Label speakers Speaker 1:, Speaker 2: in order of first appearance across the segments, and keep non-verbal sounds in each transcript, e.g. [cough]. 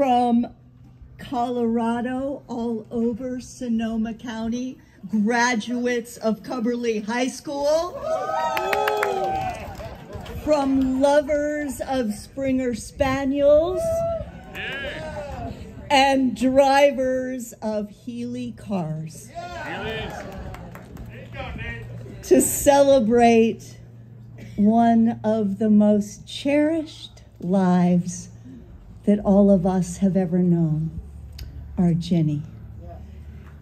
Speaker 1: from Colorado, all over Sonoma County, graduates of Cubberley High School, from lovers of Springer Spaniels, and drivers of Healey cars. To celebrate one of the most cherished lives that all of us have ever known, our Jenny.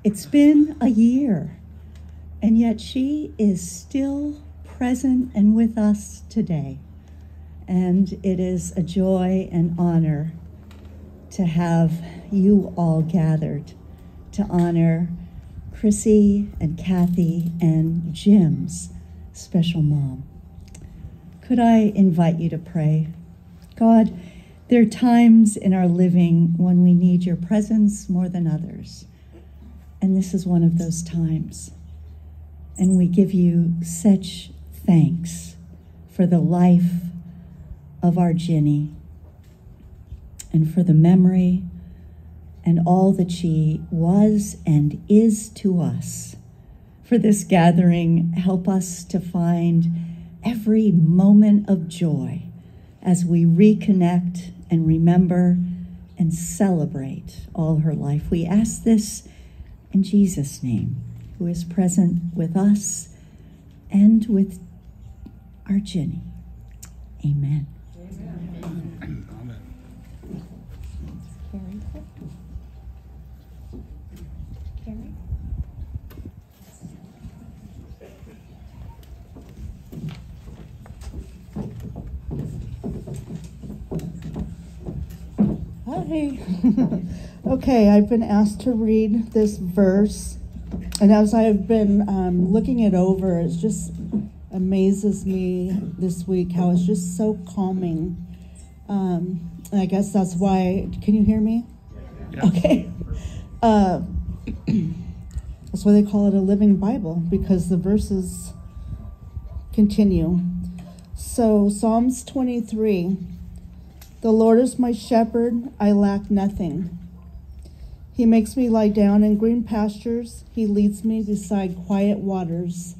Speaker 1: It's been a year, and yet she is still present and with us today. And it is a joy and honor to have you all gathered to honor Chrissy and Kathy and Jim's special mom. Could I invite you to pray? God, there are times in our living when we need your presence more than others. And this is one of those times. And we give you such thanks for the life of our Ginny and for the memory and all that she was and is to us. For this gathering, help us to find every moment of joy as we reconnect and remember and celebrate all her life. We ask this in Jesus' name, who is present with us and with our Jenny. Amen.
Speaker 2: Hi. [laughs] okay, I've been asked to read this verse, and as I've been um, looking it over, it just amazes me this week how it's just so calming. Um, and I guess that's why. Can you hear me?
Speaker 3: Yeah.
Speaker 2: Okay. Uh, [clears throat] that's why they call it a living Bible because the verses continue. So, Psalms 23. The Lord is my shepherd, I lack nothing. He makes me lie down in green pastures, He leads me beside quiet waters.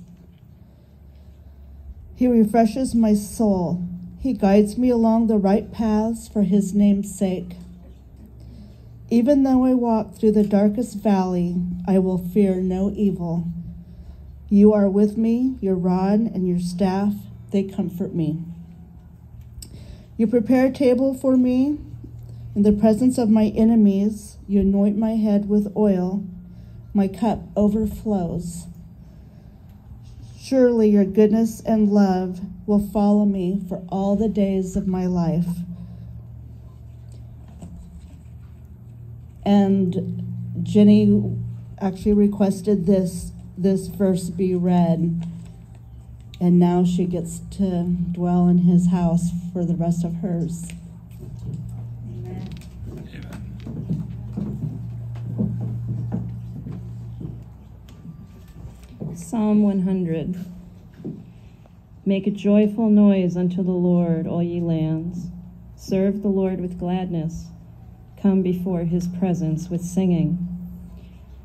Speaker 2: He refreshes my soul, He guides me along the right paths for His name's sake. Even though I walk through the darkest valley, I will fear no evil. You are with me, your rod and your staff, they comfort me. You prepare a table for me in the presence of my enemies. You anoint my head with oil. My cup overflows. Surely your goodness and love will follow me for all the days of my life. And Jenny actually requested this this verse be read and now she gets to dwell in his house for the rest of hers.
Speaker 3: Amen.
Speaker 4: Psalm 100 Make a joyful noise unto the Lord, all ye lands. Serve the Lord with gladness. Come before his presence with singing.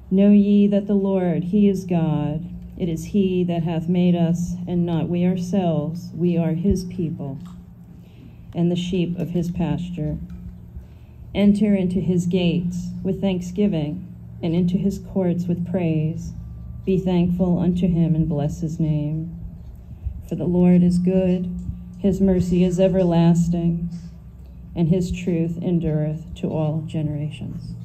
Speaker 4: Know ye that the Lord, he is God. It is he that hath made us, and not we ourselves. We are his people, and the sheep of his pasture. Enter into his gates with thanksgiving, and into his courts with praise. Be thankful unto him, and bless his name. For the Lord is good, his mercy is everlasting, and his truth endureth to all generations.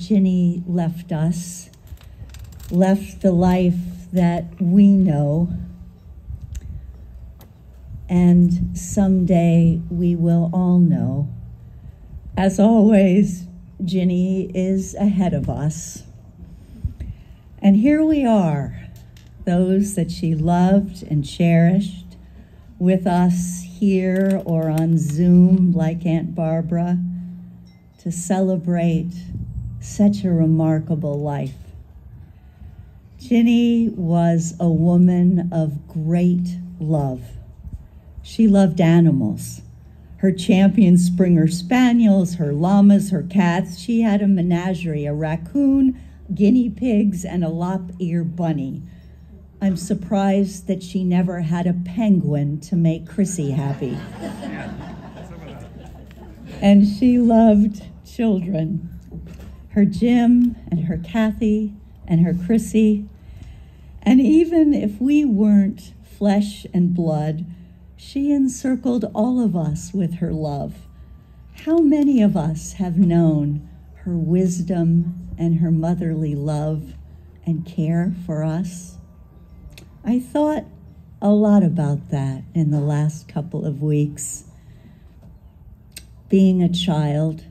Speaker 1: Ginny left us, left the life that we know, and someday we will all know. As always, Ginny is ahead of us. And here we are, those that she loved and cherished, with us here or on Zoom like Aunt Barbara to celebrate such a remarkable life. Ginny was a woman of great love. She loved animals. Her champion Springer Spaniels, her llamas, her cats. She had a menagerie, a raccoon, guinea pigs, and a lop ear bunny. I'm surprised that she never had a penguin to make Chrissy happy. [laughs] and she loved children. Her Jim and her Kathy and her Chrissy. And even if we weren't flesh and blood, she encircled all of us with her love. How many of us have known her wisdom and her motherly love and care for us? I thought a lot about that in the last couple of weeks. Being a child,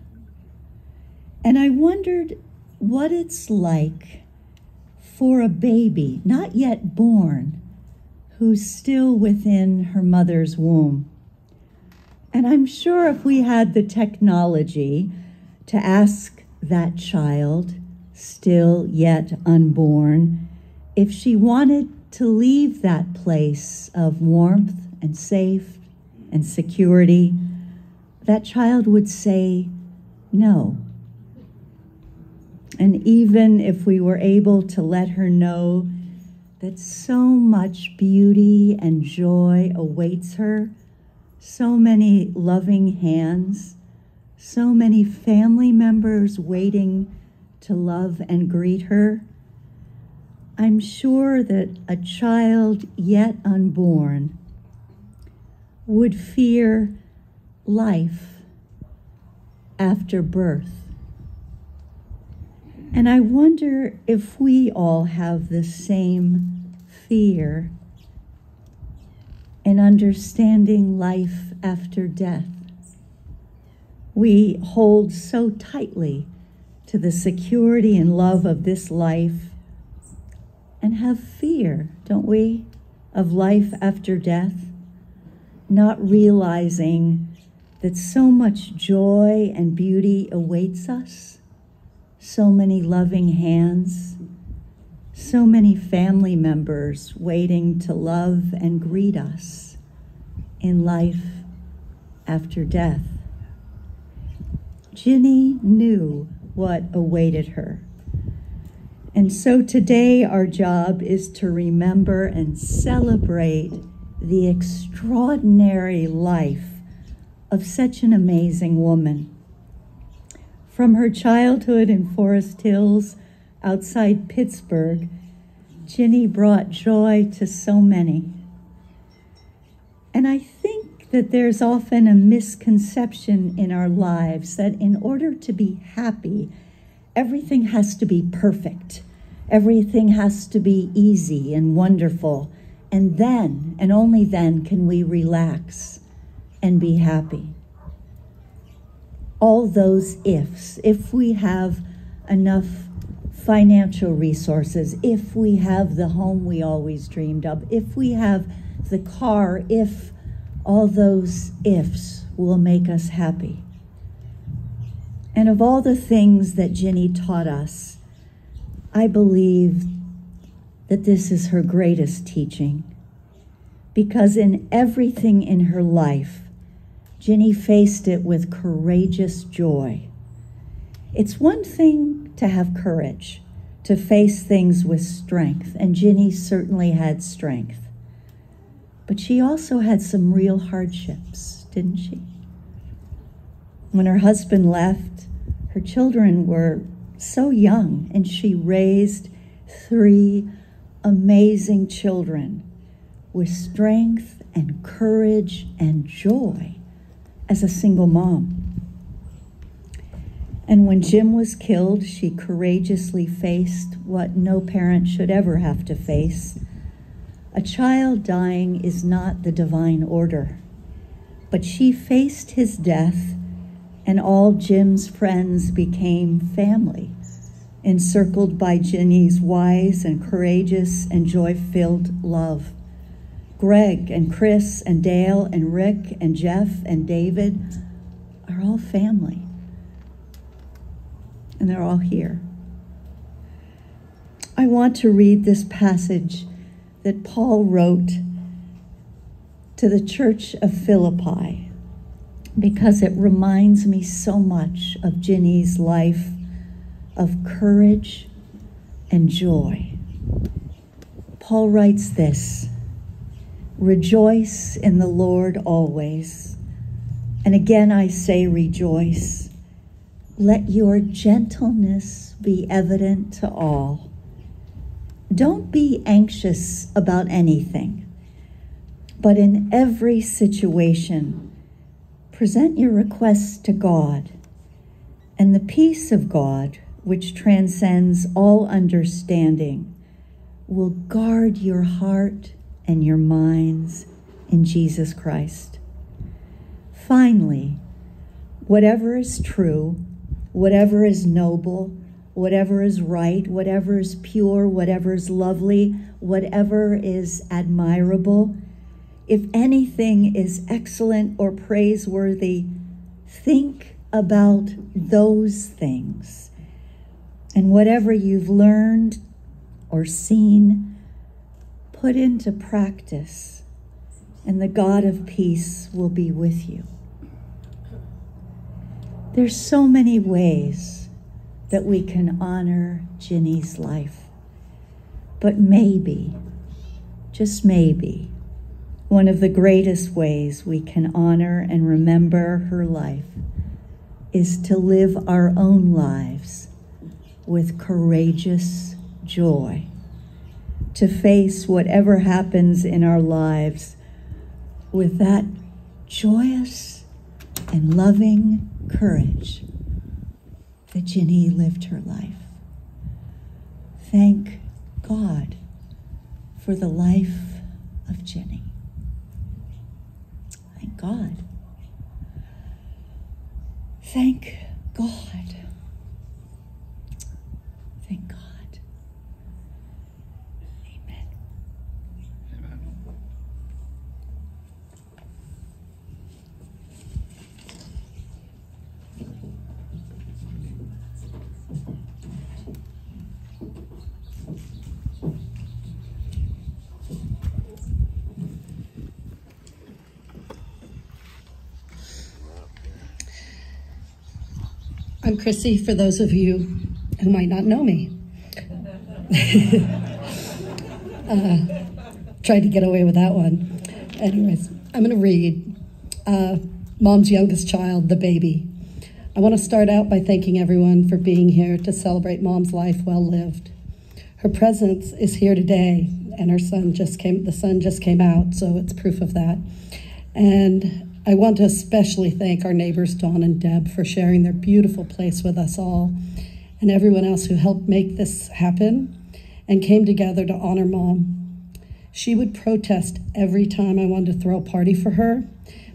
Speaker 1: And I wondered what it's like for a baby, not yet born, who's still within her mother's womb. And I'm sure if we had the technology to ask that child, still yet unborn, if she wanted to leave that place of warmth and safe and security, that child would say no. And even if we were able to let her know that so much beauty and joy awaits her, so many loving hands, so many family members waiting to love and greet her, I'm sure that a child yet unborn would fear life after birth. And I wonder if we all have the same fear in understanding life after death. We hold so tightly to the security and love of this life and have fear, don't we, of life after death, not realizing that so much joy and beauty awaits us, so many loving hands, so many family members waiting to love and greet us in life after death. Ginny knew what awaited her. And so today, our job is to remember and celebrate the extraordinary life of such an amazing woman. From her childhood in Forest Hills outside Pittsburgh, Ginny brought joy to so many. And I think that there's often a misconception in our lives that in order to be happy, everything has to be perfect. Everything has to be easy and wonderful. And then, and only then, can we relax and be happy. All those ifs, if we have enough financial resources, if we have the home we always dreamed of, if we have the car, if all those ifs will make us happy. And of all the things that Ginny taught us, I believe that this is her greatest teaching because in everything in her life, Ginny faced it with courageous joy. It's one thing to have courage, to face things with strength, and Ginny certainly had strength. But she also had some real hardships, didn't she? When her husband left, her children were so young, and she raised three amazing children with strength and courage and joy as a single mom. And when Jim was killed, she courageously faced what no parent should ever have to face. A child dying is not the divine order, but she faced his death and all Jim's friends became family, encircled by Jenny's wise and courageous and joy filled love. Greg and Chris and Dale and Rick and Jeff and David are all family. And they're all here. I want to read this passage that Paul wrote to the church of Philippi because it reminds me so much of Ginny's life of courage and joy. Paul writes this Rejoice in the Lord always. And again I say, rejoice. Let your gentleness be evident to all. Don't be anxious about anything, but in every situation, present your requests to God, and the peace of God, which transcends all understanding, will guard your heart and your minds in Jesus Christ. Finally, whatever is true, whatever is noble, whatever is right, whatever is pure, whatever is lovely, whatever is admirable, if anything is excellent or praiseworthy, think about those things. And whatever you've learned or seen, put into practice, and the God of peace will be with you. There's so many ways that we can honor Ginny's life. But maybe, just maybe, one of the greatest ways we can honor and remember her life is to live our own lives with courageous joy, to face whatever happens in our lives with that joyous and loving courage that Ginny lived her life. Thank God for the life of Ginny. Thank God. Thank God. Thank God. Amen.
Speaker 5: I'm Chrissy, for those of you who might not know me. [laughs] uh, tried to get away with that one. Anyways, I'm going to read uh, Mom's youngest child, the baby. I want to start out by thanking everyone for being here to celebrate Mom's life well lived. Her presence is here today, and her son just came. The sun just came out, so it's proof of that. And I want to especially thank our neighbors, Dawn and Deb, for sharing their beautiful place with us all, and everyone else who helped make this happen and came together to honor Mom. She would protest every time I wanted to throw a party for her,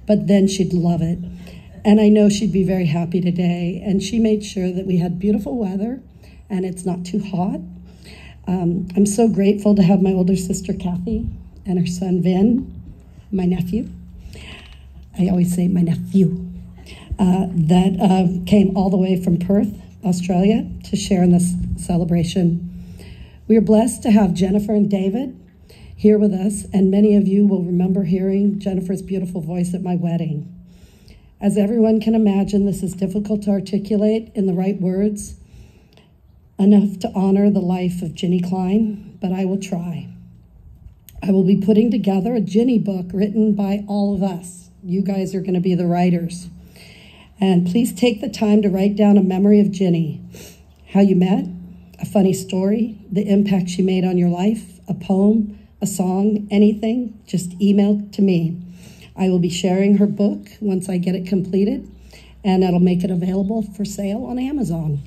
Speaker 5: but then she'd love it. And I know she'd be very happy today. And she made sure that we had beautiful weather and it's not too hot. Um, I'm so grateful to have my older sister Kathy and her son Vin, my nephew. I always say my nephew, uh, that uh, came all the way from Perth, Australia, to share in this celebration. We are blessed to have Jennifer and David here with us, and many of you will remember hearing Jennifer's beautiful voice at my wedding. As everyone can imagine, this is difficult to articulate in the right words, enough to honor the life of Ginny Klein, but I will try. I will be putting together a Ginny book written by all of us. You guys are going to be the writers. And please take the time to write down a memory of Ginny, how you met, a funny story, the impact she made on your life, a poem, a song, anything, just email to me. I will be sharing her book once I get it completed, and that'll make it available for sale on Amazon.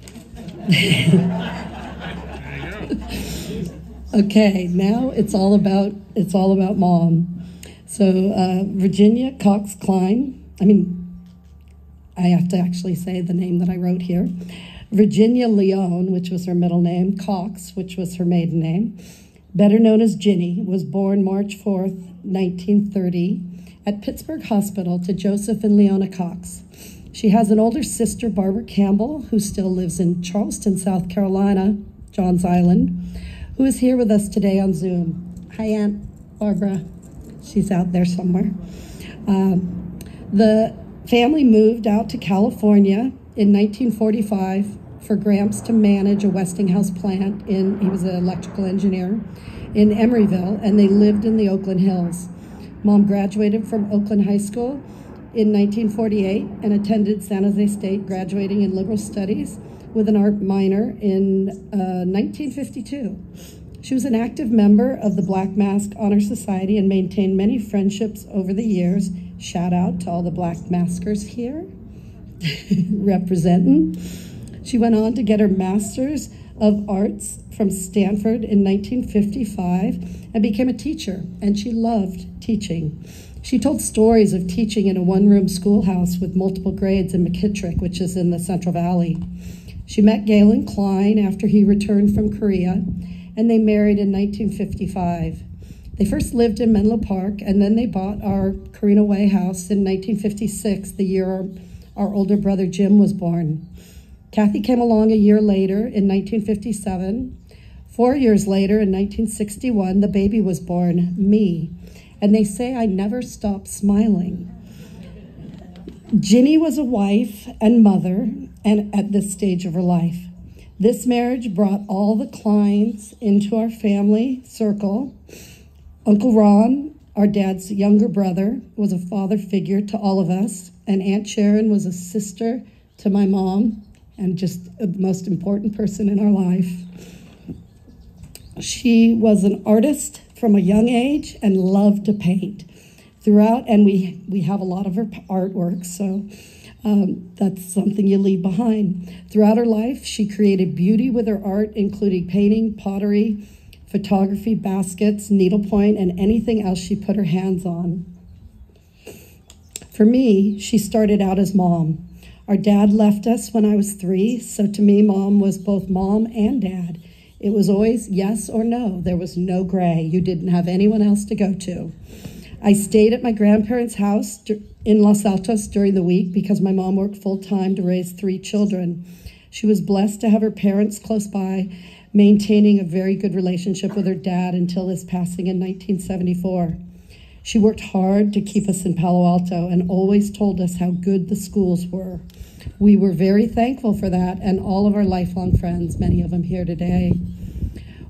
Speaker 5: [laughs] okay, now it's all about it's all about mom. So uh, Virginia Cox Klein. I mean, I have to actually say the name that I wrote here. Virginia Leone, which was her middle name, Cox, which was her maiden name, better known as Ginny, was born March 4th, 1930, at Pittsburgh Hospital to Joseph and Leona Cox. She has an older sister, Barbara Campbell, who still lives in Charleston, South Carolina, Johns Island, who is here with us today on Zoom. Hi, Aunt Barbara. She's out there somewhere. Um, the family moved out to California in 1945 for Gramps to manage a Westinghouse plant in, he was an electrical engineer, in Emeryville, and they lived in the Oakland Hills. Mom graduated from Oakland High School in 1948 and attended San Jose State, graduating in liberal studies with an art minor in uh, 1952. She was an active member of the Black Masque Honor Society and maintained many friendships over the years. Shout out to all the Black Maskers here [laughs] representing. She went on to get her Master's of Arts from Stanford in 1955 and became a teacher, and she loved teaching. She told stories of teaching in a one room schoolhouse with multiple grades in McKittrick, which is in the Central Valley. She met Galen Klein after he returned from Korea, and they married in 1955. They first lived in Menlo Park, and then they bought our Carina Way house in 1956, the year our, our older brother Jim was born. Kathy came along a year later in 1957. Four years later, in 1961, the baby was born, me. And they say I never stopped smiling. Ginny was a wife and mother and at this stage of her life. This marriage brought all the Kleins into our family circle. Uncle Ron, our dad's younger brother, was a father figure to all of us, and Aunt Sharon was a sister to my mom and just the most important person in our life. She was an artist from a young age and loved to paint throughout, and we, we have a lot of her artwork, so um, that's something you leave behind. Throughout her life, she created beauty with her art, including painting, pottery, photography, baskets, needlepoint, and anything else she put her hands on. For me, she started out as mom. Our dad left us when I was three, so to me, mom was both mom and dad. It was always yes or no. There was no gray. You didn't have anyone else to go to. I stayed at my grandparents' house in Los Altos during the week because my mom worked full time to raise three children. She was blessed to have her parents close by, maintaining a very good relationship with her dad until his passing in 1974. She worked hard to keep us in Palo Alto and always told us how good the schools were. We were very thankful for that and all of our lifelong friends, many of them here today.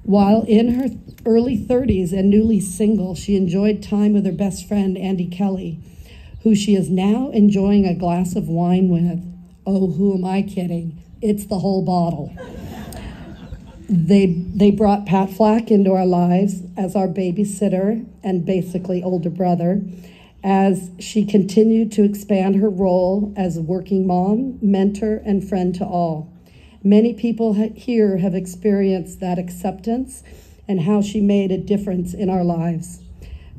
Speaker 5: While in her early 30s and newly single, she enjoyed time with her best friend, Andy Kelly, who she is now enjoying a glass of wine with. Oh, who am I kidding? It's the whole bottle. they, they brought Pat Flack into our lives as our babysitter and basically older brother as she continued to expand her role as a working mom, mentor, and friend to all. Many people here have experienced that acceptance and how she made a difference in our lives.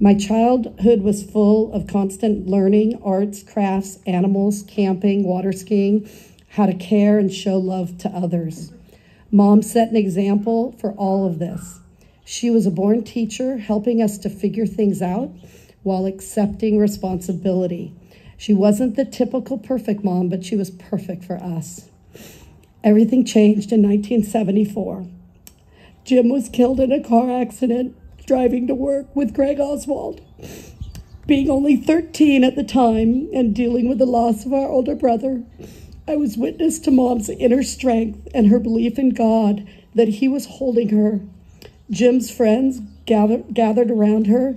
Speaker 5: My childhood was full of constant learning, arts, crafts, animals, camping, water skiing, how to care and show love to others. Mom set an example for all of this. She was a born teacher, helping us to figure things out while accepting responsibility. She wasn't the typical perfect mom, but she was perfect for us. Everything changed in 1974. Jim was killed in a car accident driving to work with Greg Oswald. Being only 13 at the time and dealing with the loss of our older brother, I was witness to mom's inner strength and her belief in God that he was holding her. Jim's friends gathered, gathered around her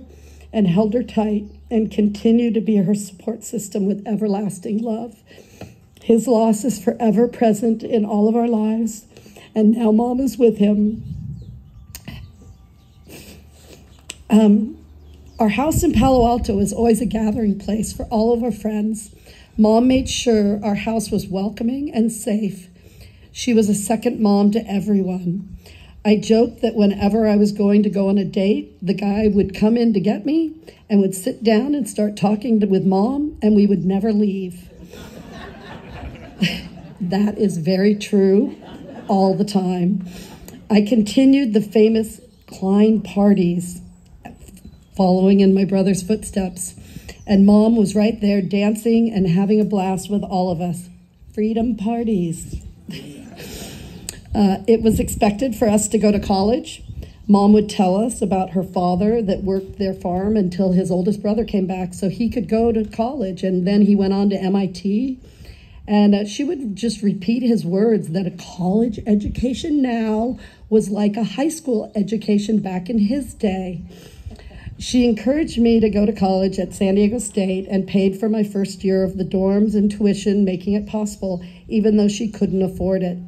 Speaker 5: and held her tight and continued to be her support system with everlasting love. His loss is forever present in all of our lives, and now mom is with him. Um, our house in Palo Alto was always a gathering place for all of our friends. Mom made sure our house was welcoming and safe. She was a second mom to everyone. I joked that whenever I was going to go on a date, the guy would come in to get me and would sit down and start talking with mom, and we would never leave. That is very true all the time. I continued the famous Klein parties, following in my brother's footsteps, and mom was right there dancing and having a blast with all of us. Freedom parties. Uh, it was expected for us to go to college. Mom would tell us about her father that worked their farm until his oldest brother came back so he could go to college. And then he went on to MIT. And uh, she would just repeat his words that a college education now was like a high school education back in his day. She encouraged me to go to college at San Diego State and paid for my first year of the dorms and tuition, making it possible, even though she couldn't afford it.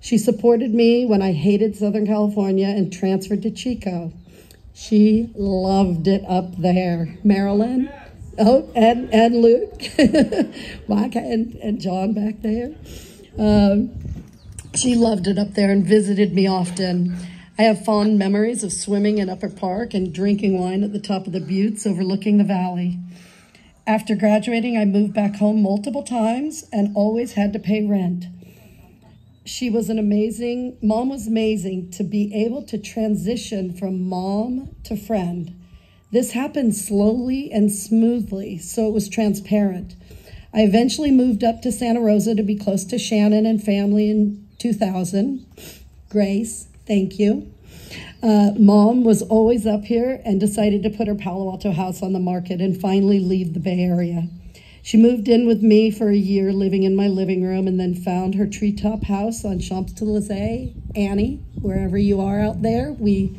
Speaker 5: She supported me when I hated Southern California and transferred to Chico. She loved it up there. Marilyn? Oh, and, and Luke, [laughs] Micah, and, and John back there. Um, she loved it up there and visited me often. I have fond memories of swimming in Upper Park and drinking wine at the top of the buttes overlooking the valley. After graduating, I moved back home multiple times and always had to pay rent. She was an amazing, mom was amazing to be able to transition from mom to friend. This happened slowly and smoothly, so it was transparent. I eventually moved up to Santa Rosa to be close to Shannon and family in 2000. Grace, thank you. Uh, Mom was always up here and decided to put her Palo Alto house on the market and finally leave the Bay Area. She moved in with me for a year, living in my living room, and then found her treetop house on Champs Elysees. Annie, wherever you are out there, we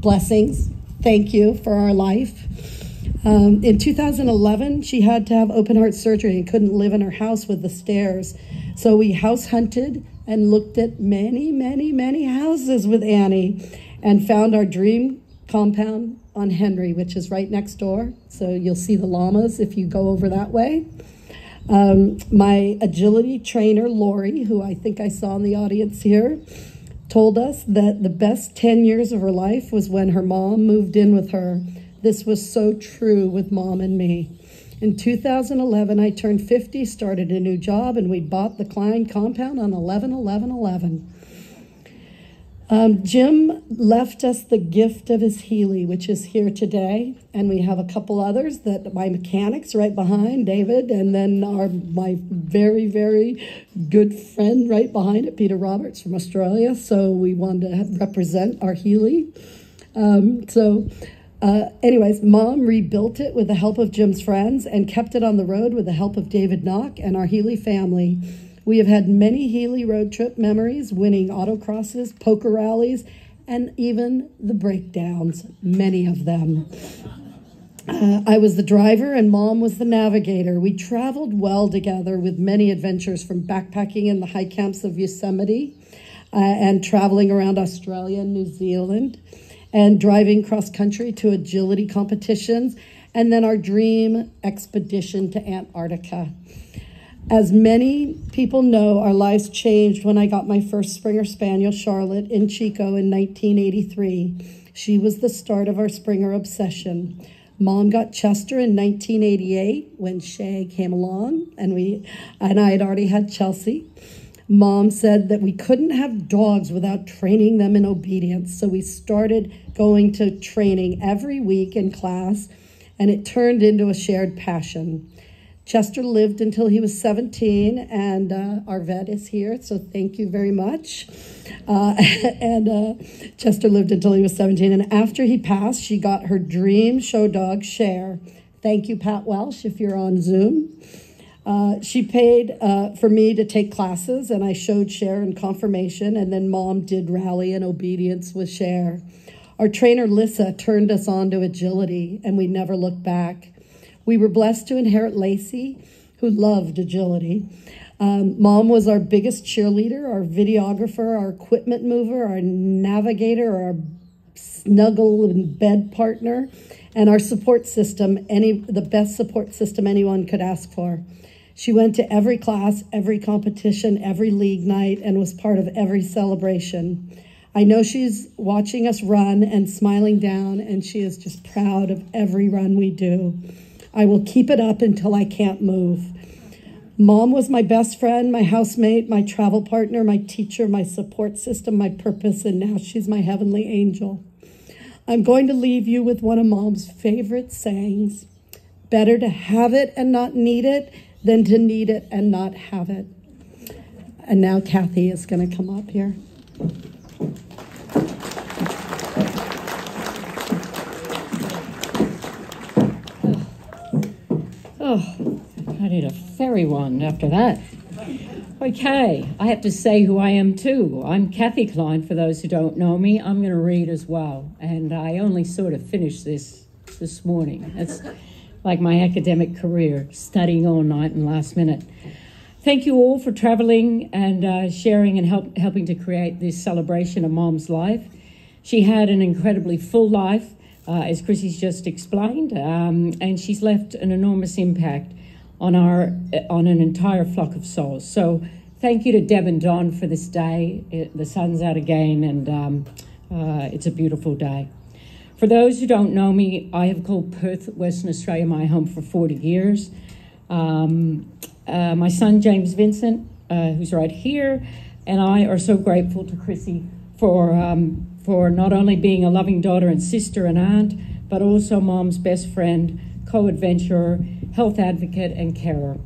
Speaker 5: blessings. Thank you for our life. Um, in 2011, she had to have open heart surgery and couldn't live in her house with the stairs. So we house hunted and looked at many, many, many houses with Annie and found our dream compound on Henry, which is right next door. So you'll see the llamas if you go over that way. Um, my agility trainer, Lori, who I think I saw in the audience here, told us that the best 10 years of her life was when her mom moved in with her. This was so true with mom and me. In 2011, I turned 50, started a new job, and we bought the Klein compound on 11 11 11. Um, Jim left us the gift of his Healey, which is here today, and we have a couple others that my mechanics right behind David, and then our my very very good friend right behind it, Peter Roberts from Australia. So we wanted to represent our Healey. Um, so. Uh, anyways, mom rebuilt it with the help of Jim's friends and kept it on the road with the help of David Knock and our Healey family. We have had many Healey road trip memories, winning autocrosses, poker rallies, and even the breakdowns, many of them. Uh, I was the driver and mom was the navigator. We traveled well together with many adventures from backpacking in the high camps of Yosemite uh, and traveling around Australia and New Zealand and driving cross country to agility competitions and then our dream expedition to Antarctica. As many people know, our lives changed when I got my first Springer Spaniel, Charlotte, in Chico in 1983. She was the start of our Springer obsession. Mom got Chester in 1988 when Shay came along, and we and I had already had Chelsea. Mom said that we couldn't have dogs without training them in obedience, so we started going to training every week in class, and it turned into a shared passion. Chester lived until he was 17, and uh, our vet is here, so thank you very much. Uh, [laughs] and uh, Chester lived until he was 17, and after he passed, she got her dream show dog, Cher. Thank you, Pat Welsh, if you're on Zoom. Uh, she paid uh, for me to take classes, and I showed Cher in conformation, and then mom did rally and obedience with Cher. Our trainer, Lissa, turned us on to agility, and we never looked back. We were blessed to inherit Lacey, who loved agility. Um, Mom was our biggest cheerleader, our videographer, our equipment mover, our navigator, our snuggle and bed partner, and our support system, any the best support system anyone could ask for. She went to every class, every competition, every league night, and was part of every celebration. I know she's watching us run and smiling down, and she is just proud of every run we do. I will keep it up until I can't move. Mom was my best friend, my housemate, my travel partner, my teacher, my support system, my purpose, and now she's my heavenly angel. I'm going to leave you with one of mom's favorite sayings better to have it and not need it than to need it and not have it. And now Kathy is going to come up here.
Speaker 6: Oh, I need a fairy wand after that. Okay, I have to say who I am too. I'm Kathy Klein, for those who don't know me. I'm going to read as well, and I only sort of finished this this morning. It's like my academic career, studying all night and last minute. Thank you all for traveling and uh, sharing and help, helping to create this celebration of Mom's life. She had an incredibly full life uh, as Chrissy's just explained, um, and she's left an enormous impact on our on an entire flock of souls. So thank you to Deb and Don for this day. It, the sun's out again, and um, uh, it's a beautiful day. For those who don't know me, I have called Perth, Western Australia, my home for 40 years. Um, uh, my son, James Vincent, uh, who's right here, and I are so grateful to Chrissy for, um, for not only being a loving daughter and sister and aunt, but also mom's best friend, co adventurer, health advocate, and carer.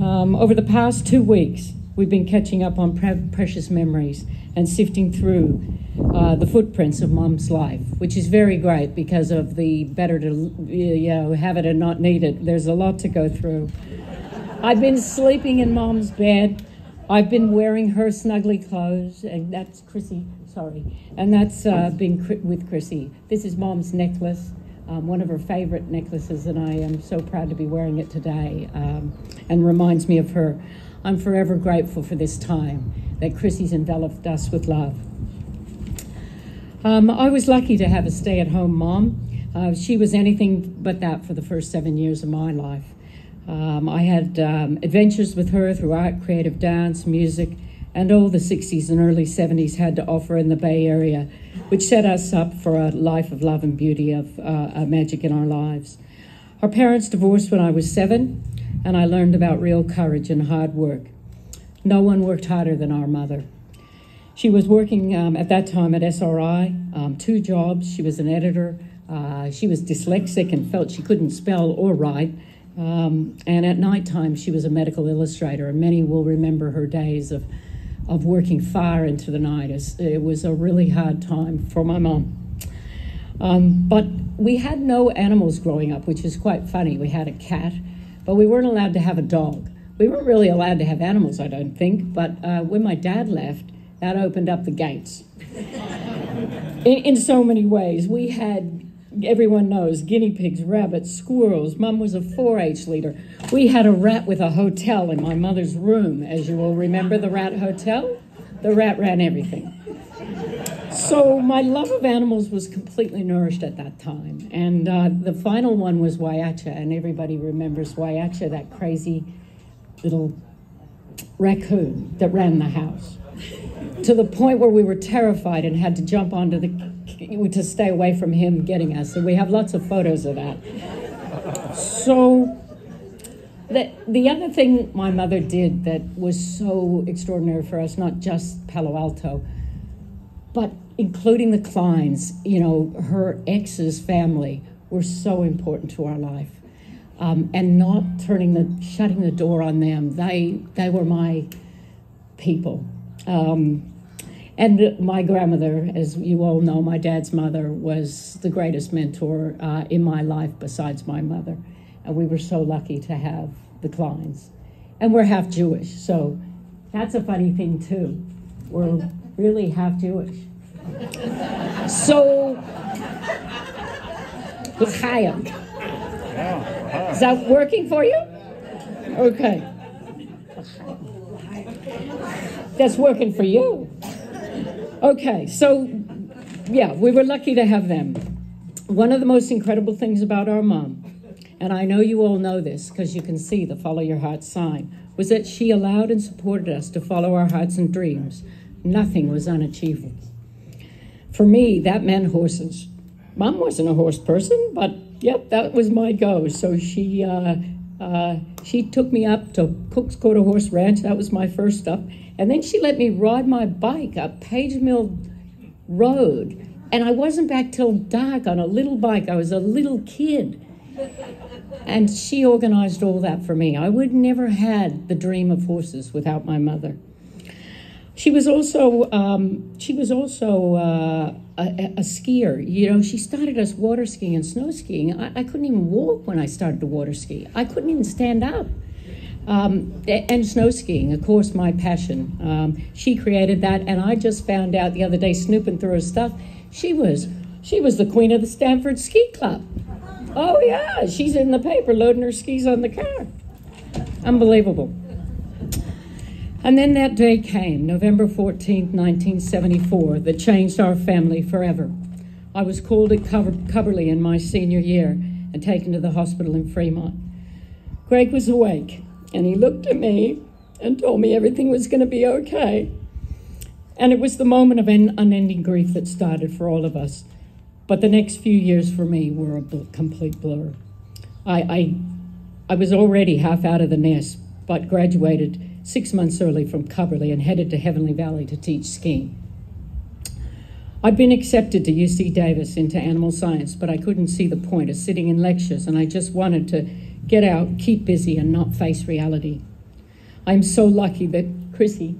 Speaker 6: Um, over the past two weeks, we've been catching up on pre- precious memories and sifting through uh, the footprints of mom's life, which is very great because of the better to you know, have it and not need it. There's a lot to go through. I've been sleeping in mom's bed. I've been wearing her snuggly clothes, and that's Chrissy, sorry, and that's uh, been with Chrissy. This is mom's necklace, um, one of her favorite necklaces, and I am so proud to be wearing it today um, and reminds me of her. I'm forever grateful for this time that Chrissy's enveloped us with love. Um, I was lucky to have a stay at home mom. Uh, she was anything but that for the first seven years of my life. Um, I had um, adventures with her throughout creative dance, music, and all the 60s and early 70s had to offer in the Bay Area, which set us up for a life of love and beauty, of uh, magic in our lives. Our parents divorced when I was seven, and I learned about real courage and hard work. No one worked harder than our mother. She was working um, at that time at SRI, um, two jobs. She was an editor. Uh, she was dyslexic and felt she couldn't spell or write. Um, and at night time, she was a medical illustrator. And many will remember her days of, of working far into the night. It was a really hard time for my mom. Um, but we had no animals growing up, which is quite funny. We had a cat, but we weren't allowed to have a dog. We weren't really allowed to have animals, I don't think. But uh, when my dad left, that opened up the gates. [laughs] in, in so many ways. We had everyone knows guinea pigs, rabbits, squirrels. Mum was a 4 H leader. We had a rat with a hotel in my mother's room, as you will remember the rat hotel. The rat ran everything. So my love of animals was completely nourished at that time. And uh, the final one was Waiacha, and everybody remembers Waiacha, that crazy little raccoon that ran the house to the point where we were terrified and had to jump onto the to stay away from him getting us. And we have lots of photos of that. So the, the other thing my mother did that was so extraordinary for us, not just Palo Alto, but including the Kleins, you know, her ex's family were so important to our life. Um, and not turning the, shutting the door on them. They, they were my people. Um, and my grandmother, as you all know, my dad's mother was the greatest mentor uh, in my life besides my mother. And we were so lucky to have the Kleins. And we're half Jewish, so that's a funny thing, too. We're really half Jewish. so, L'chaim. Is that working for you? Okay. That's working for you. Okay, so yeah, we were lucky to have them. One of the most incredible things about our mom, and I know you all know this because you can see the follow your heart sign, was that she allowed and supported us to follow our hearts and dreams. Nothing was unachievable. For me, that meant horses. Mom wasn't a horse person, but yep, that was my go. So she uh, uh, she took me up to Cook's Quarter Horse Ranch. That was my first stop. And then she let me ride my bike up Page Mill Road. And I wasn't back till dark on a little bike. I was a little kid. And she organized all that for me. I would never had the dream of horses without my mother. She was also um, she was also uh, a, a, skier. You know, she started us water skiing and snow skiing. I, I, couldn't even walk when I started to water ski. I couldn't even stand up. Um, and snow skiing, of course, my passion. Um, she created that, and I just found out the other day, snooping through her stuff, she was she was the queen of the Stanford Ski Club. Oh yeah, she's in the paper loading her skis on the car. Unbelievable. And then that day came, November 14th, 1974, that changed our family forever. I was called at Cubberley in my senior year and taken to the hospital in Fremont. Greg was awake and he looked at me and told me everything was going to be okay. And it was the moment of an unending grief that started for all of us. But the next few years for me were a bl- complete blur. I, I, I was already half out of the nest, but graduated six months early from Cubberley and headed to Heavenly Valley to teach skiing. I'd been accepted to UC Davis into animal science, but I couldn't see the point of sitting in lectures, and I just wanted to get out, keep busy, and not face reality. I'm so lucky that Chrissy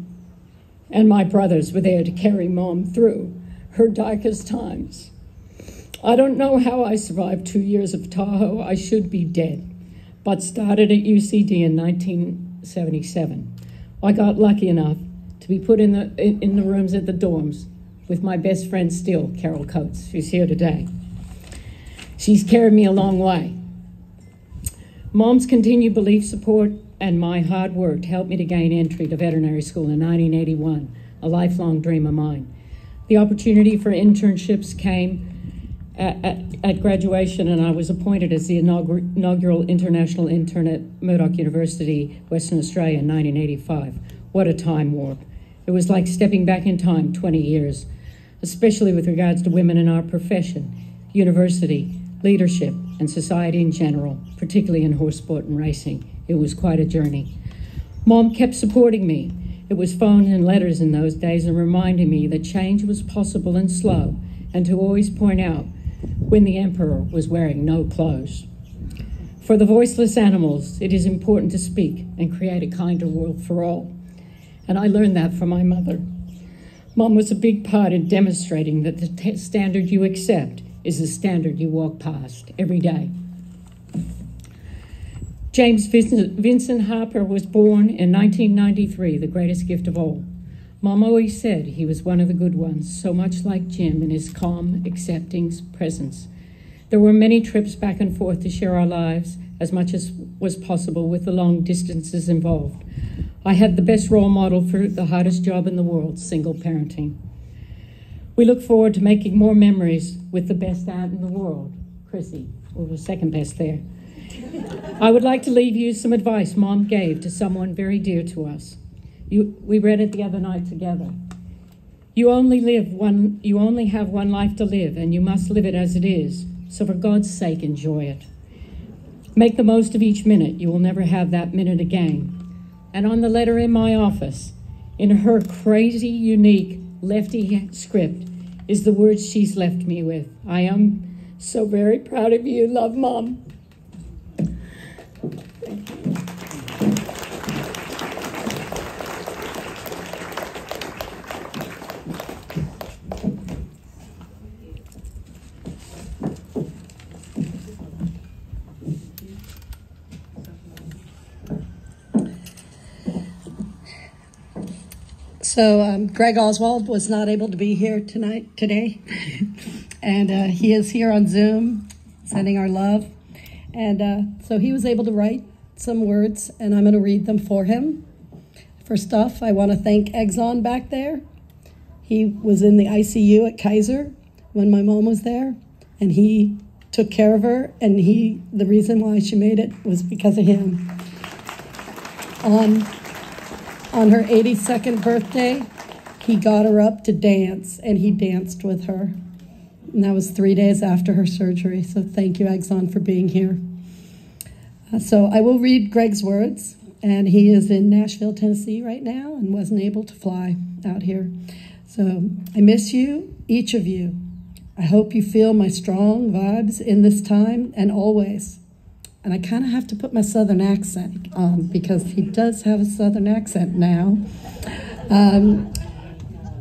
Speaker 6: and my brothers were there to carry mom through her darkest times. I don't know how I survived two years of Tahoe. I should be dead, but started at UCD in 1977. I got lucky enough to be put in the in the rooms at the dorms with my best friend still, Carol Coates. who's here today. She's carried me a long way. Mom's continued belief support and my hard work helped me to gain entry to veterinary school in 1981, a lifelong dream of mine. The opportunity for internships came at, at, at graduation, and I was appointed as the inaugural, inaugural international intern at Murdoch University, Western Australia, in 1985. What a time warp! It was like stepping back in time 20 years, especially with regards to women in our profession, university, leadership, and society in general, particularly in horse sport and racing. It was quite a journey. Mom kept supporting me. It was phone and letters in those days and reminding me that change was possible and slow, and to always point out when the emperor was wearing no clothes. For the voiceless animals, it is important to speak and create a kinder world for all. And I learned that from my mother. Mom was a big part in demonstrating that the standard you accept is the standard you walk past every day. James Vincent Harper was born in 1993, the greatest gift of all. Mom always said he was one of the good ones, so much like Jim in his calm, accepting presence. There were many trips back and forth to share our lives as much as was possible with the long distances involved. I had the best role model for the hardest job in the world single parenting. We look forward to making more memories with the best aunt in the world, Chrissy, or the second best there. I would like to leave you some advice Mom gave to someone very dear to us. You, we read it the other night together. You only live one. You only have one life to live, and you must live it as it is. So, for God's sake, enjoy it. Make the most of each minute. You will never have that minute again. And on the letter in my office, in her crazy, unique lefty script, is the words she's left me with. I am so very proud of you. Love, Mom.
Speaker 5: So um, Greg Oswald was not able to be here tonight today, [laughs] and uh, he is here on Zoom, sending our love. And uh, so he was able to write some words, and I'm going to read them for him. First off, I want to thank Exxon back there. He was in the ICU at Kaiser when my mom was there, and he took care of her. And he, the reason why she made it was because of him. On on her 82nd birthday, he got her up to dance, and he danced with her. And that was three days after her surgery. So thank you, Exxon, for being here. Uh, so I will read Greg's words, and he is in Nashville, Tennessee right now and wasn't able to fly out here. So I miss you, each of you. I hope you feel my strong vibes in this time and always. And I kind of have to put my southern accent on because he does have a southern accent now. Um,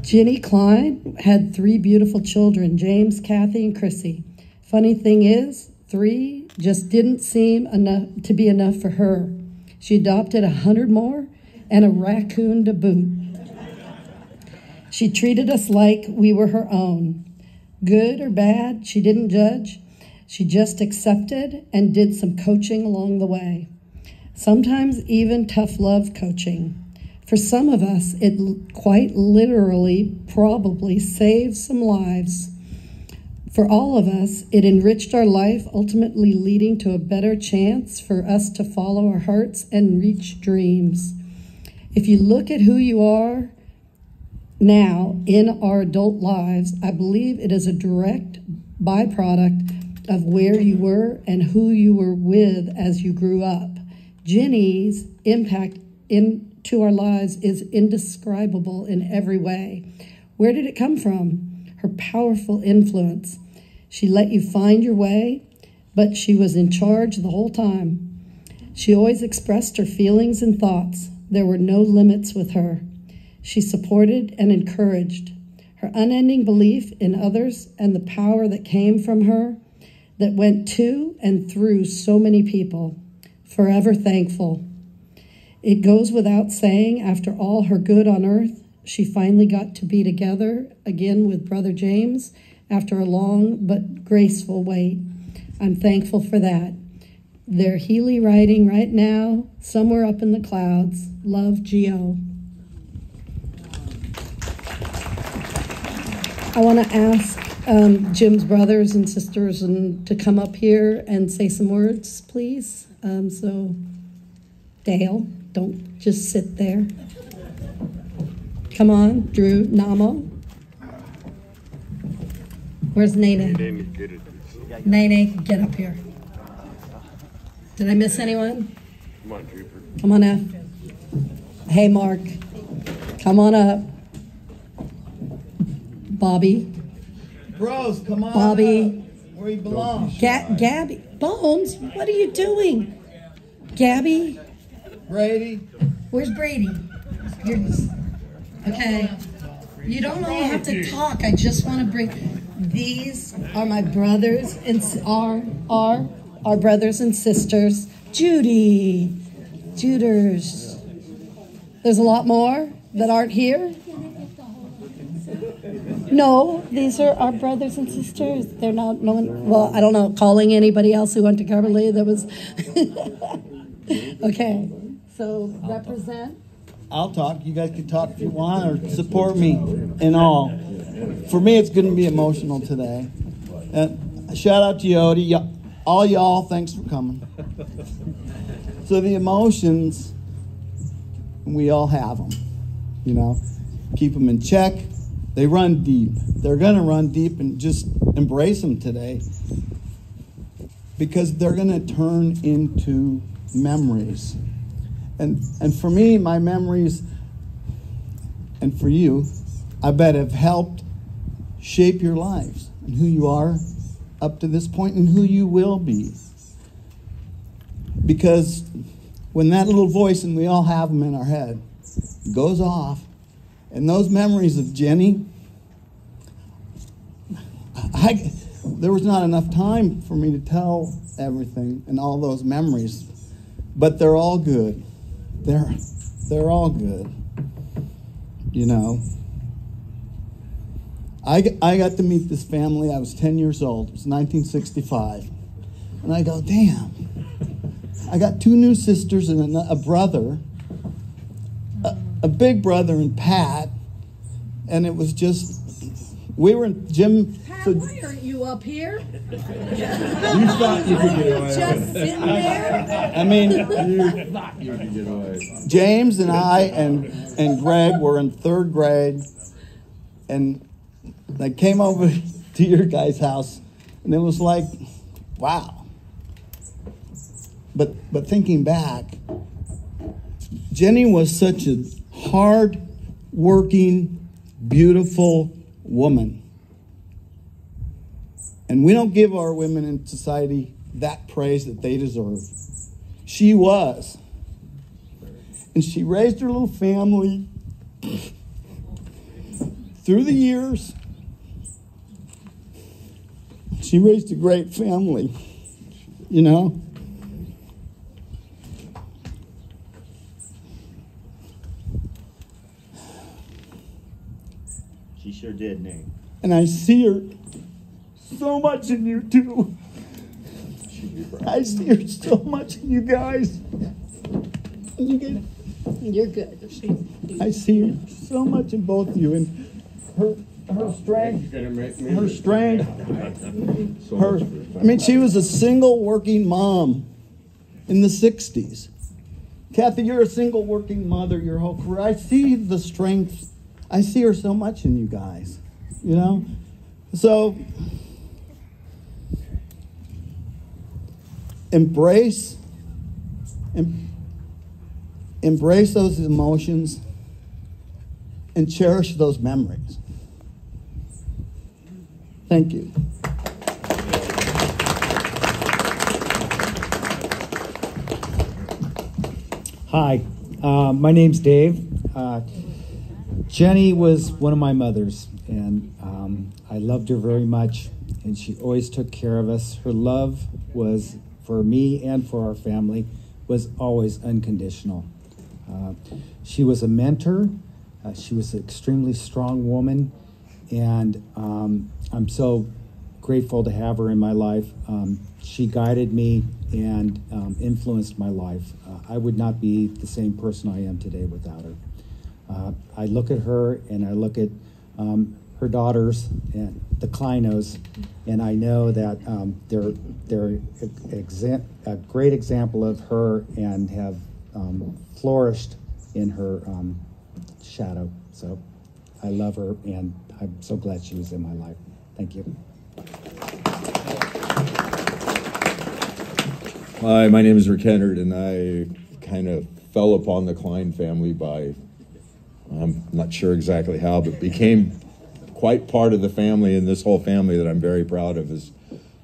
Speaker 5: Ginnie Klein had three beautiful children James, Kathy, and Chrissy. Funny thing is, three just didn't seem enough to be enough for her. She adopted a hundred more and a raccoon to boot. She treated us like we were her own. Good or bad, she didn't judge. She just accepted and did some coaching along the way. Sometimes even tough love coaching. For some of us, it quite literally probably saved some lives. For all of us, it enriched our life, ultimately leading to a better chance for us to follow our hearts and reach dreams. If you look at who you are now in our adult lives, I believe it is a direct byproduct of where you were and who you were with as you grew up. Ginnie's impact into our lives is indescribable in every way. Where did it come from? Her powerful influence. She let you find your way, but she was in charge the whole time. She always expressed her feelings and thoughts. There were no limits with her. She supported and encouraged. Her unending belief in others and the power that came from her that went to and through so many people. Forever thankful. It goes without saying, after all her good on earth, she finally got to be together again with Brother James after a long but graceful wait. I'm thankful for that. They're Healey writing right now, somewhere up in the clouds. Love, Geo. I want to ask um, Jim's brothers and sisters and to come up here and say some words, please. Um, so, Dale, don't just sit there. Come on, Drew, Namo. Where's Nene? Nene, get up here. Did I miss anyone?
Speaker 7: Come on, Trooper.
Speaker 5: Come on up. Hey, Mark. Come on up. Bobby.
Speaker 8: Bros, come on.
Speaker 5: Bobby.
Speaker 8: up. Where you belong.
Speaker 5: Ga- Gabby. Bones, what are you doing? Gabby?
Speaker 8: Brady.
Speaker 5: Where's Brady? You're, okay. You don't really have to talk. I just want to bring. These are my brothers and s- are are our brothers and sisters. Judy, Juders. There's a lot more that aren't here. No, these are our brothers and sisters. They're not no one. Well, I don't know. Calling anybody else who went to Cubberley that was. [laughs] okay, so represent.
Speaker 8: I'll talk. You guys can talk if you want or support me in all. For me, it's going to be emotional today. And shout out to Yodi. All y'all, thanks for coming. So the emotions, we all have them. You know, keep them in check. They run deep. They're going to run deep and just embrace them today because they're going to turn into memories. And, and for me, my memories, and for you, I bet have helped shape your lives and who you are up to this point and who you will be. Because when that little voice, and we all have them in our head, goes off, and those memories of Jenny, I, there was not enough time for me to tell everything and all those memories, but they're all good. They're, they're all good. You know. I, I got to meet this family. I was 10 years old. It was 1965. And I go, damn. I got two new sisters and a, a brother, a, a big brother and Pat. And it was just, we were in Jim. So,
Speaker 5: Why aren't you up here?
Speaker 7: You thought you could get away
Speaker 5: Just sitting there.
Speaker 8: I mean. [laughs]
Speaker 7: You thought you could get away.
Speaker 8: James and I and, and Greg were in third grade. And I came over [laughs] to your guys' house, and it was like, wow. But but thinking back, Jenny was such a hard working, beautiful woman. And we don't give our women in society that praise that they deserve. She was. And she raised her little family through the years. She raised a great family, you know.
Speaker 9: Sure did, Nate.
Speaker 8: And I see her so much in you too. I see her so much in you guys. You get,
Speaker 5: You're good.
Speaker 8: I see her so much in both of you, and her her strength,
Speaker 7: You're gonna make me.
Speaker 8: her strength, [laughs] her. I mean, she was a single working mom in the '60s. Kathy, you're a single working mother your whole career. I see the strength. I see her so much in you guys, you know? So embrace em, embrace those emotions and cherish those memories. Thank you.
Speaker 9: Hi, uh, my name's Dave. Uh, Jenny was one of my mothers, and um, I loved her very much, and she always took care of us. Her love was for me and for our family was always unconditional. Uh, she was a mentor. Uh, she was an extremely strong woman, and um, I'm so grateful to have her in my life. Um, she guided me and um, influenced my life. Uh, I would not be the same person I am today without her. Uh, I look at her and I look at um, her daughters and the Kleinos, and I know that um, they're they're exa- a great example of her and have um, flourished in her um, shadow. So I love her, and I'm so glad she was in my life. Thank you.
Speaker 7: Hi, my name is Rick Kennard, and I kind of fell upon the Klein family by, I'm not sure exactly how, but became quite part of the family and this whole family that I'm very proud of. Is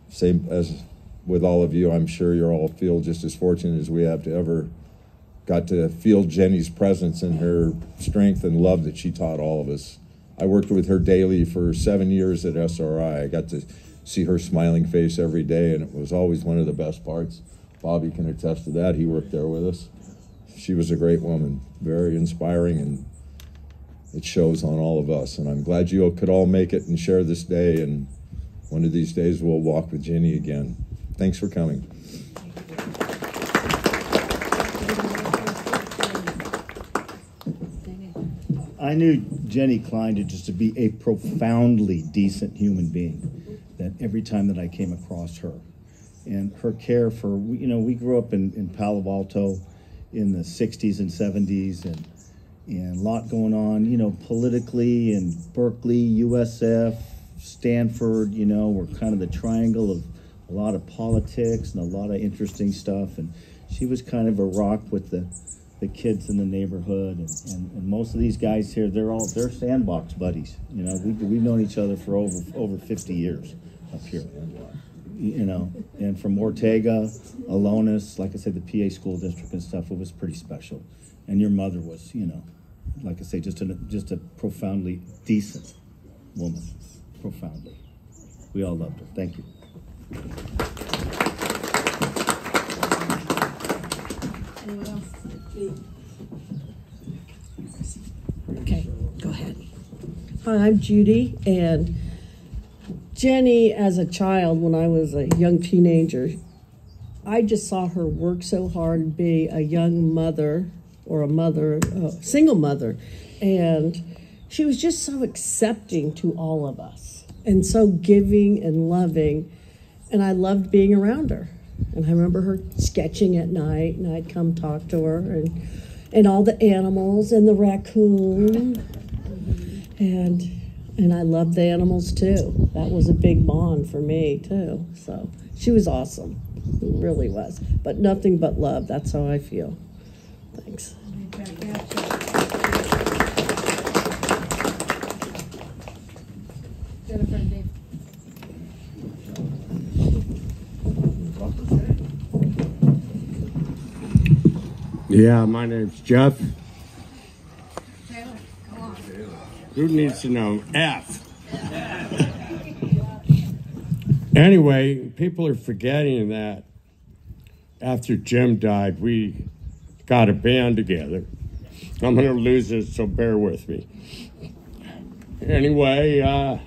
Speaker 7: same as with all of you, I'm sure you all feel just as fortunate as we have to ever got to feel Jenny's presence and her strength and love that she taught all of us. I worked with her daily for seven years at SRI. I got to see her smiling face every day, and it was always one of the best parts. Bobby can attest to that. He worked there with us. She was a great woman, very inspiring, and it shows on all of us. And I'm glad you could all make it and share this day. And one of these days, we'll walk with Jenny again. Thanks for coming.
Speaker 10: I knew Jenny Klein to just to be a profoundly decent human being. That every time that I came across her, and her care for you know we grew up in, in Palo Alto in the 60s and 70s and and a lot going on you know politically and Berkeley USF Stanford you know we're kind of the triangle of a lot of politics and a lot of interesting stuff. And she was kind of a rock with the the kids in the neighborhood. And, and, and most of these guys here they're all they're sandbox buddies. You know we, we've known each other for over over 50 years up here. You know, and from Ortega, Alonis, like I said, the PA school district and stuff, it was pretty special. And your mother was, you know, like I say, just a just a profoundly decent woman, profoundly. We all loved her. Thank you.
Speaker 5: Anyone else? Okay, go ahead.
Speaker 11: Hi, I'm Judy, and Jenny, as a child, when I was a young teenager, I just saw her work so hard and be a young mother or a mother, a single mother. And she was just so accepting to all of us and so giving and loving. And I loved being around her. And I remember her sketching at night, and I'd come talk to her, and, and all the animals, and the raccoon. And and I loved the animals too. That was a big bond for me too. So she was awesome, it really was. But nothing but love. That's how I feel. Thanks.
Speaker 12: Yeah, my name's Jeff. Who needs to know F? anyway, people are forgetting that after Jim died, we got a band together. I'm going to lose it, so bear with me. Anyway, uh,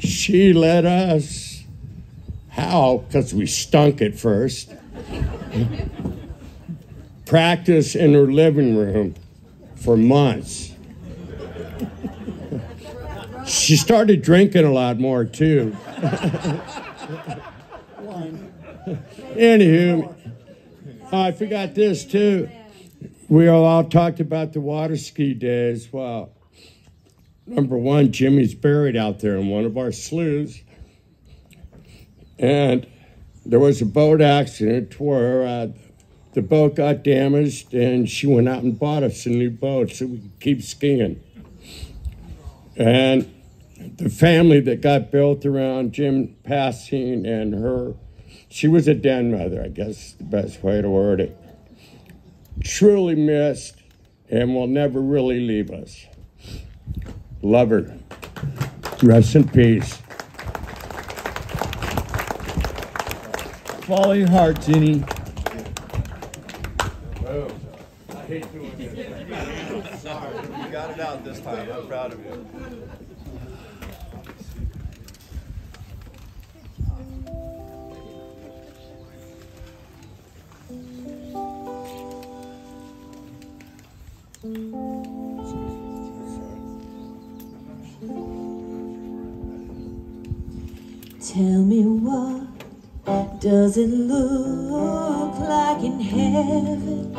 Speaker 12: she let us, how? Because we stunk at first. Practice in her living room for months. She started drinking a lot more too. [laughs] Anywho, oh, I forgot this too. We all, talked about the water ski days. Well, number one, Jimmy's buried out there in one of our sloughs. And there was a boat accident where uh, the boat got damaged, and she went out and bought us a new boat so we could keep skiing. And the family that got built around Jim passing and her, she was a den mother, I guess the best way to word it. Truly missed and will never really leave us. Love her. Rest in peace.
Speaker 8: Follow your heart, Jenny. Boom. I hate doing this. [laughs]
Speaker 13: Sorry, you got it out this time. I'm proud of you.
Speaker 14: Tell me what does it look like in heaven?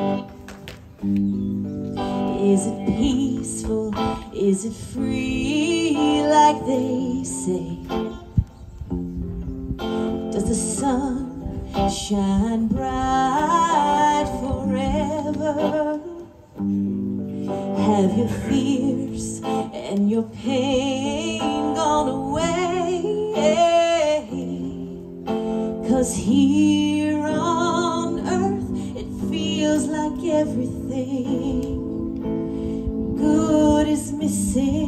Speaker 14: Is it peaceful? Is it free like they say? Does the sun shine bright forever? Have your fears and your pain gone away? Cause here on earth it feels like everything good is missing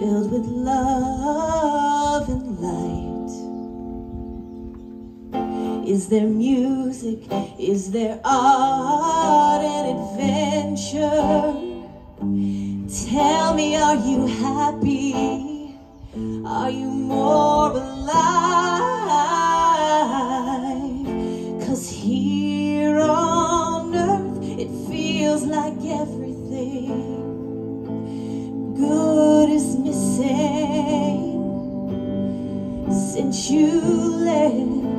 Speaker 14: filled with love and light? Is there music? Is there art and adventure? Tell me, are you happy? Are you more alive? Cause here on earth it feels like everything you left.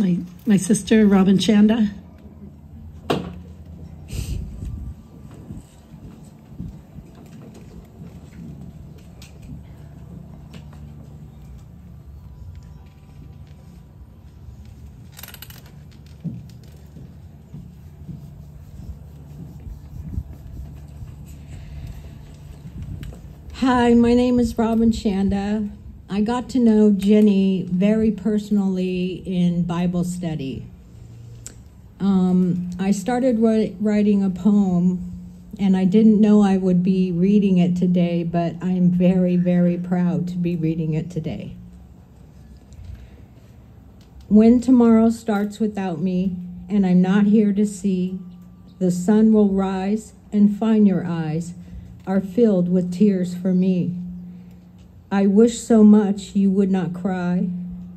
Speaker 14: My
Speaker 5: my sister Robin Chanda.
Speaker 15: Hi, my name is Robin Shanda. I got to know Jenny very personally in Bible study. Um, I started writing a poem, and I didn't know I would be reading it today, but I'm very, very proud to be reading it today. When tomorrow starts without me, and I'm not here to see, the sun will rise and find your eyes are filled with tears for me. I wish so much you would not cry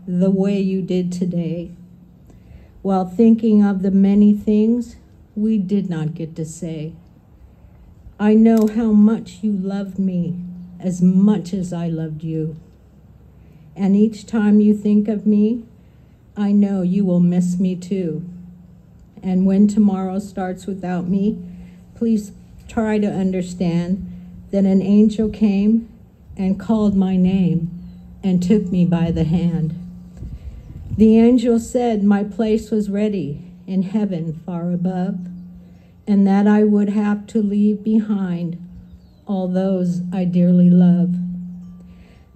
Speaker 15: the way you did today, while thinking of the many things we did not get to say. I know how much you loved me as much as I loved you. And each time you think of me, I know you will miss me too. And when tomorrow starts without me, please try to understand that an angel came and called my name and took me by the hand. The angel said my place was ready in heaven far above, and that I would have to leave behind all those I dearly love.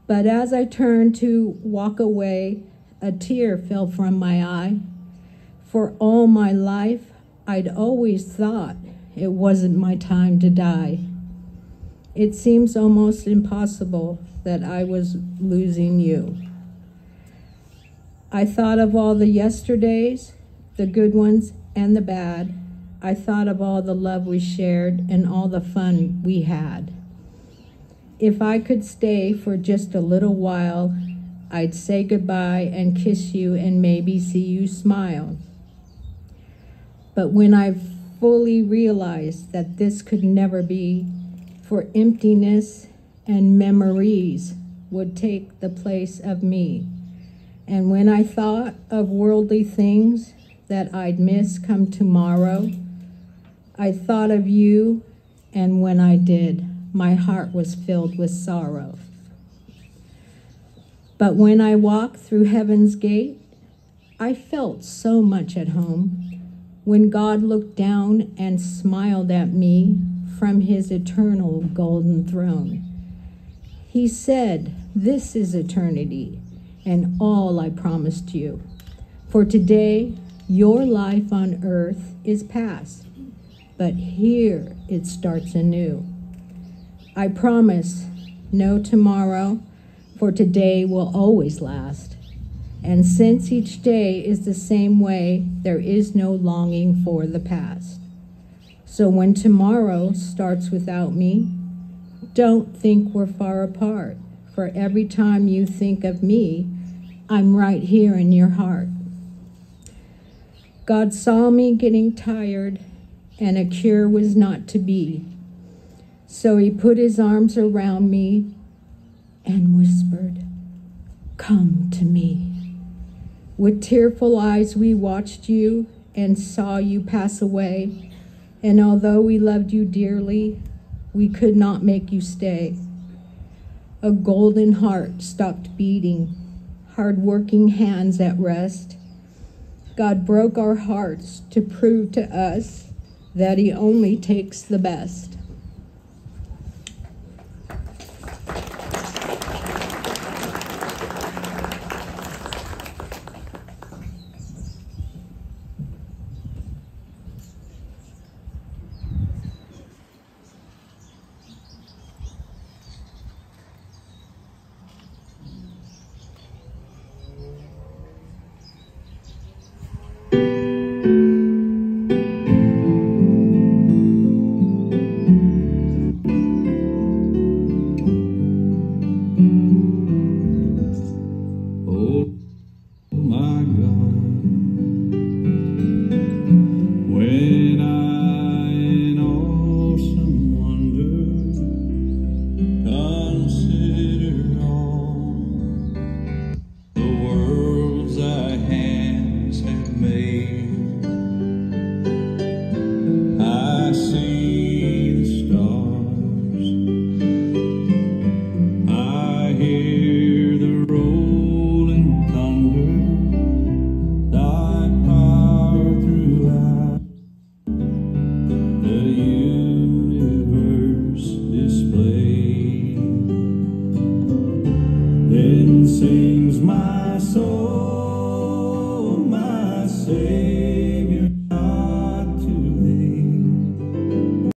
Speaker 15: But as I turned to walk away, a tear fell from my eye. For all my life, I'd always thought it wasn't my time to die. It seems almost impossible that I was losing you. I thought of all the yesterdays, the good ones and the bad. I thought of all the love we shared and all the fun we had. If I could stay for just a little while, I'd say goodbye and kiss you and maybe see you smile. But when I fully realized that this could never be, for emptiness and memories would take the place of me. And when I thought of worldly things that I'd miss come tomorrow, I thought of you, and when I did, my heart was filled with sorrow. But when I walked through heaven's gate, I felt so much at home. When God looked down and smiled at me from his eternal golden throne, he said, This is eternity and all I promised you. For today, your life on earth is past, but here it starts anew. I promise no tomorrow, for today will always last. And since each day is the same way, there is no longing for the past. So when tomorrow starts without me, don't think we're far apart, for every time you think of me, I'm right here in your heart. God saw me getting tired, and a cure was not to be. So he put his arms around me and whispered, Come to me. With tearful eyes, we watched you and saw you pass away. And although we loved you dearly, we could not make you stay. A golden heart stopped beating, hard-working hands at rest. God broke our hearts to prove to us that He only takes the best.